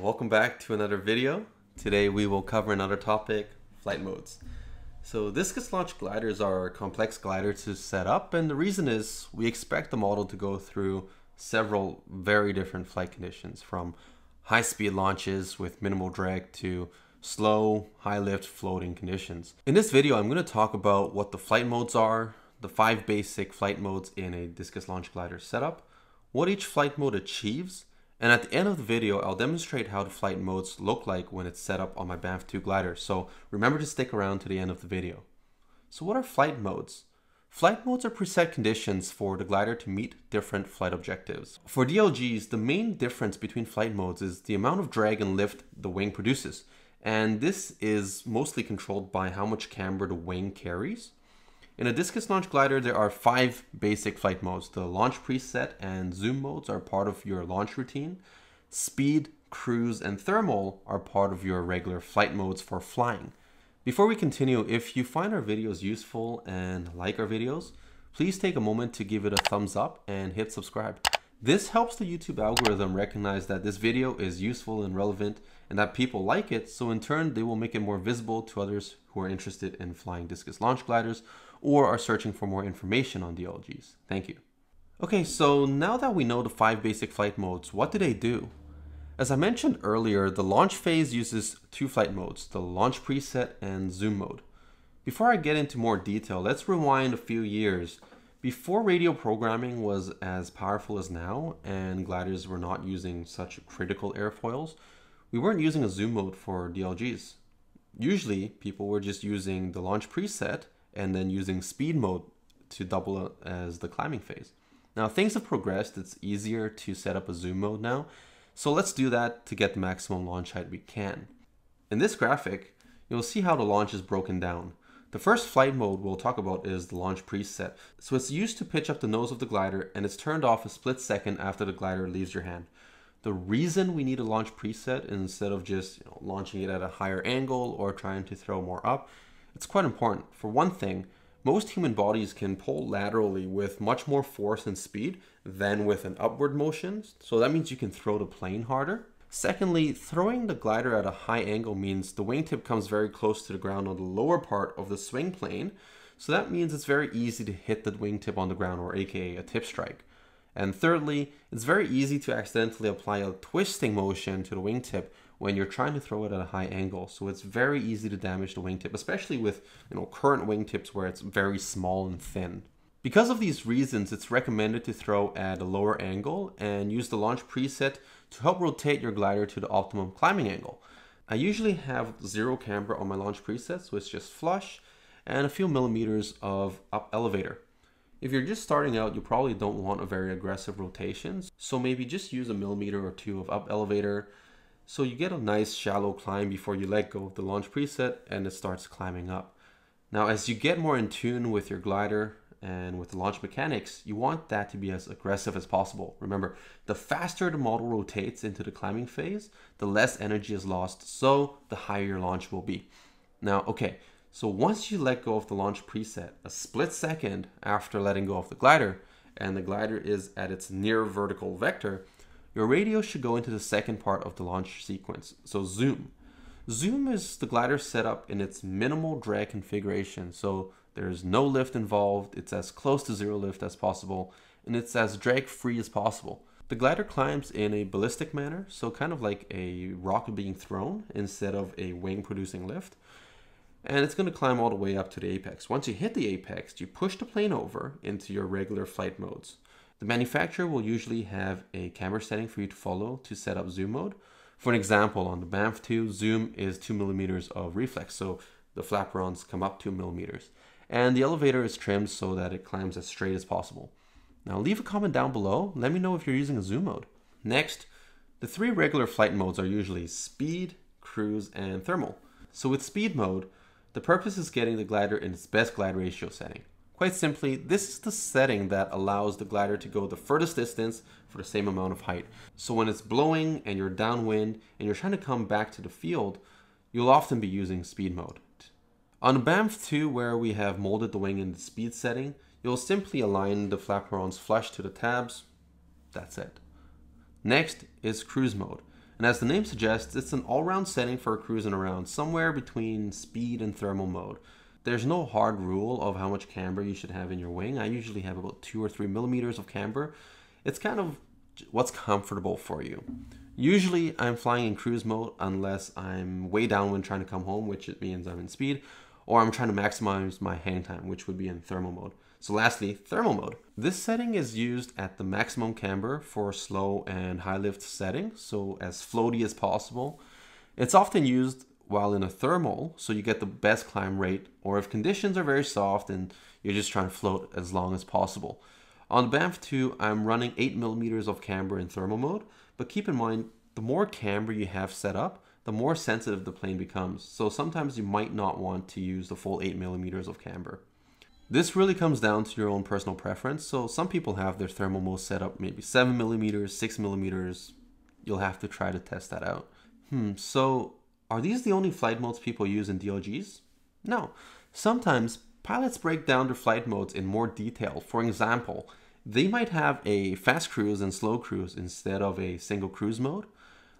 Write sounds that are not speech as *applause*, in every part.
welcome back to another video. Today we will cover another topic, flight modes. So discus launch gliders are a complex glider to set up and the reason is we expect the model to go through several very different flight conditions from high speed launches with minimal drag to slow, high lift floating conditions. In this video I'm going to talk about what the flight modes are, the five basic flight modes in a discus launch glider setup, what each flight mode achieves, and at the end of the video, I'll demonstrate how the flight modes look like when it's set up on my BAMF 2 glider, so remember to stick around to the end of the video. So what are flight modes? Flight modes are preset conditions for the glider to meet different flight objectives. For DLGs, the main difference between flight modes is the amount of drag and lift the wing produces, and this is mostly controlled by how much camber the wing carries. In a discus launch glider, there are five basic flight modes. The launch preset and zoom modes are part of your launch routine. Speed, cruise, and thermal are part of your regular flight modes for flying. Before we continue, if you find our videos useful and like our videos, please take a moment to give it a thumbs up and hit subscribe. This helps the YouTube algorithm recognize that this video is useful and relevant and that people like it, so in turn they will make it more visible to others who are interested in flying discus launch gliders or are searching for more information on DLGs. Thank you. Okay, so now that we know the five basic flight modes, what do they do? As I mentioned earlier, the launch phase uses two flight modes, the launch preset and zoom mode. Before I get into more detail, let's rewind a few years. Before radio programming was as powerful as now and gliders were not using such critical airfoils, we weren't using a zoom mode for DLGs. Usually, people were just using the launch preset and then using speed mode to double as the climbing phase. Now things have progressed, it's easier to set up a zoom mode now, so let's do that to get the maximum launch height we can. In this graphic, you'll see how the launch is broken down. The first flight mode we'll talk about is the launch preset. So it's used to pitch up the nose of the glider and it's turned off a split second after the glider leaves your hand. The reason we need a launch preset instead of just you know, launching it at a higher angle or trying to throw more up it's quite important. For one thing, most human bodies can pull laterally with much more force and speed than with an upward motion, so that means you can throw the plane harder. Secondly, throwing the glider at a high angle means the wingtip comes very close to the ground on the lower part of the swing plane, so that means it's very easy to hit the wingtip on the ground, or aka a tip strike. And thirdly, it's very easy to accidentally apply a twisting motion to the wingtip when you're trying to throw it at a high angle. So it's very easy to damage the wingtip, especially with you know current wingtips where it's very small and thin. Because of these reasons, it's recommended to throw at a lower angle and use the launch preset to help rotate your glider to the optimum climbing angle. I usually have zero camber on my launch preset, so it's just flush and a few millimeters of up elevator. If you're just starting out, you probably don't want a very aggressive rotations, so maybe just use a millimeter or two of up elevator so you get a nice shallow climb before you let go of the launch preset and it starts climbing up. Now as you get more in tune with your glider and with the launch mechanics, you want that to be as aggressive as possible. Remember, the faster the model rotates into the climbing phase, the less energy is lost, so the higher your launch will be. Now, okay, so once you let go of the launch preset, a split second after letting go of the glider, and the glider is at its near vertical vector, your radio should go into the second part of the launch sequence, so zoom. Zoom is the glider setup in its minimal drag configuration, so there's no lift involved, it's as close to zero lift as possible, and it's as drag free as possible. The glider climbs in a ballistic manner, so kind of like a rocket being thrown instead of a wing producing lift. And it's going to climb all the way up to the apex. Once you hit the apex, you push the plane over into your regular flight modes. The manufacturer will usually have a camber setting for you to follow to set up zoom mode. For an example, on the BAMF 2, zoom is 2 millimeters of reflex, so the flaperons come up 2 millimeters. And the elevator is trimmed so that it climbs as straight as possible. Now leave a comment down below, let me know if you're using a zoom mode. Next, the three regular flight modes are usually speed, cruise, and thermal. So with speed mode, the purpose is getting the glider in its best glide ratio setting. Quite simply, this is the setting that allows the glider to go the furthest distance for the same amount of height. So when it's blowing and you're downwind and you're trying to come back to the field, you'll often be using speed mode. On BAMF 2 where we have molded the wing in the speed setting, you'll simply align the flaperons flush to the tabs. That's it. Next is cruise mode. And as the name suggests, it's an all-round setting for cruising around somewhere between speed and thermal mode. There's no hard rule of how much camber you should have in your wing. I usually have about two or three millimeters of camber. It's kind of what's comfortable for you. Usually I'm flying in cruise mode unless I'm way downwind trying to come home, which it means I'm in speed, or I'm trying to maximize my hang time, which would be in thermal mode. So lastly, thermal mode. This setting is used at the maximum camber for slow and high lift settings, so as floaty as possible. It's often used while in a thermal, so you get the best climb rate, or if conditions are very soft and you're just trying to float as long as possible. On the BAMF 2, I'm running 8 millimeters of camber in thermal mode, but keep in mind, the more camber you have set up, the more sensitive the plane becomes. So sometimes you might not want to use the full 8 millimeters of camber. This really comes down to your own personal preference. So some people have their thermal mode set up maybe 7 millimeters, 6 millimeters. You'll have to try to test that out. Hmm, so are these the only flight modes people use in DLGs? No. Sometimes pilots break down their flight modes in more detail. For example, they might have a fast cruise and slow cruise instead of a single cruise mode.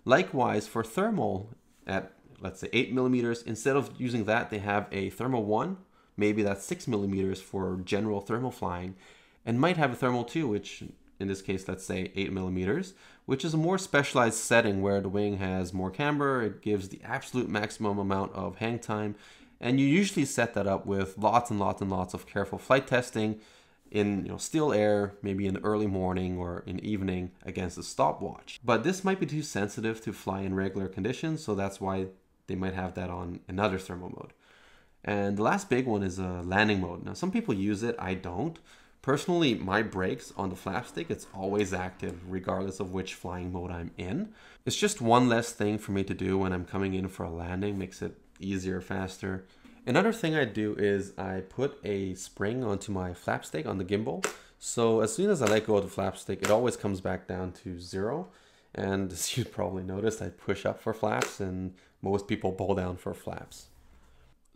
Likewise, for thermal at let's say 8 millimeters, instead of using that, they have a thermal 1, maybe that's 6 millimeters for general thermal flying, and might have a thermal 2, which in this case, let's say 8 millimeters, which is a more specialized setting where the wing has more camber, it gives the absolute maximum amount of hang time, and you usually set that up with lots and lots and lots of careful flight testing in you know, still air, maybe in the early morning or in evening against a stopwatch. But this might be too sensitive to fly in regular conditions, so that's why they might have that on another thermal mode. And the last big one is a landing mode. Now, some people use it, I don't. Personally, my brakes on the flap stick, it's always active regardless of which flying mode I'm in. It's just one less thing for me to do when I'm coming in for a landing, makes it easier, faster. Another thing I do is I put a spring onto my flap stick on the gimbal. So as soon as I let go of the flap stick, it always comes back down to zero. And *laughs* as you probably noticed, I push up for flaps and most people pull down for flaps.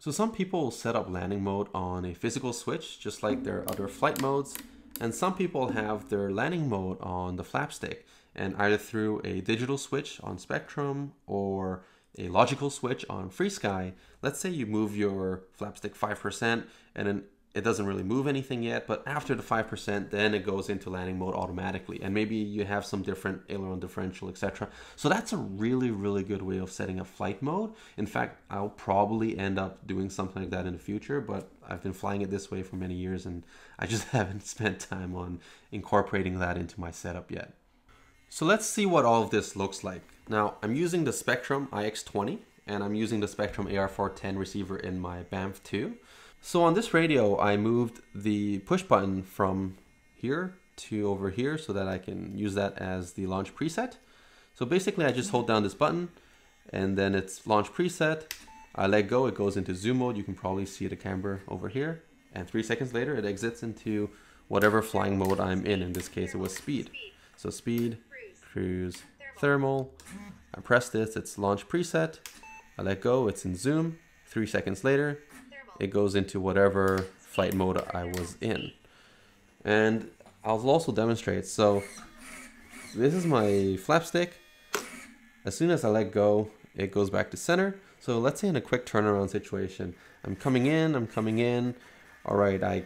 So some people set up landing mode on a physical switch, just like their other flight modes, and some people have their landing mode on the flap stick, and either through a digital switch on Spektrum or a logical switch on FrSky, Let's say you move your flap stick 5% and then it doesn't really move anything yet, but after the 5%, then it goes into landing mode automatically. And maybe you have some different aileron differential, etc. So that's a really, really good way of setting up flight mode. In fact, I'll probably end up doing something like that in the future, but I've been flying it this way for many years and I just *laughs* haven't spent time on incorporating that into my setup yet. So let's see what all of this looks like. Now, I'm using the Spektrum IX20 and I'm using the Spektrum AR410 receiver in my BAMF 2. So on this radio, I moved the push button from here to over here so that I can use that as the launch preset. So basically I just hold down this button and then it's launch preset. I let go, it goes into zoom mode. You can probably see the camber over here. And three seconds later, it exits into whatever flying mode I'm in. In this case, it was speed. So speed, cruise, thermal. I press this, it's launch preset. I let go, it's in zoom. Three seconds later, it goes into whatever flight mode I was in. And I'll also demonstrate. So this is my flap stick. As soon as I let go, it goes back to center. So let's say in a quick turnaround situation, I'm coming in, I'm coming in. All right, I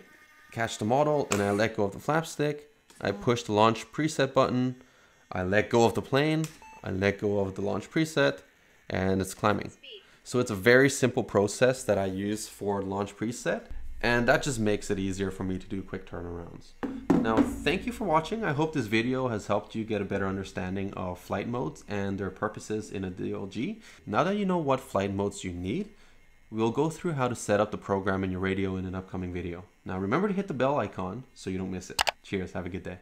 catch the model and I let go of the flap stick. I push the launch preset button. I let go of the plane. I let go of the launch preset and it's climbing. So it's a very simple process that I use for launch preset and that just makes it easier for me to do quick turnarounds. Now, thank you for watching. I hope this video has helped you get a better understanding of flight modes and their purposes in a DLG. Now that you know what flight modes you need, we'll go through how to set up the program in your radio in an upcoming video. Now remember to hit the bell icon so you don't miss it. Cheers, have a good day.